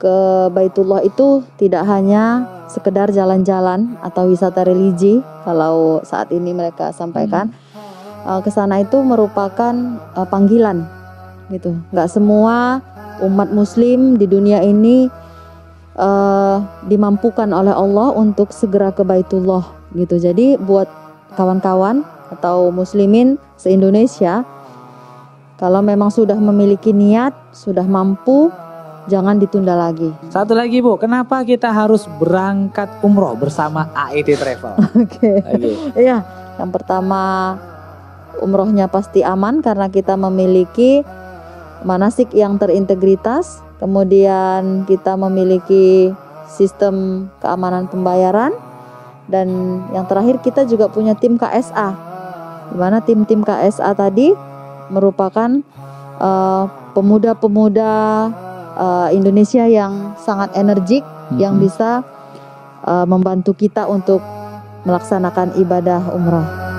ke Baitullah itu tidak hanya sekedar jalan-jalan atau wisata religi kalau saat ini mereka sampaikan. Uh, ke sana itu merupakan uh, panggilan gitu. Nggak semua umat muslim di dunia ini uh, dimampukan oleh Allah untuk segera ke Baitullah gitu. Jadi buat kawan-kawan atau muslimin se-Indonesia kalau memang sudah memiliki niat sudah mampu jangan ditunda lagi. Satu lagi Bu, kenapa kita harus berangkat umroh bersama AET Travel? Oke. Okay. Iya, yang pertama umrohnya pasti aman karena kita memiliki manasik yang terintegritas, kemudian kita memiliki sistem keamanan pembayaran dan yang terakhir kita juga punya tim KSA. Di mana tim-tim KSA tadi merupakan uh, pemuda-pemuda uh, Indonesia yang sangat energik mm-hmm. yang bisa uh, membantu kita untuk melaksanakan ibadah umrah.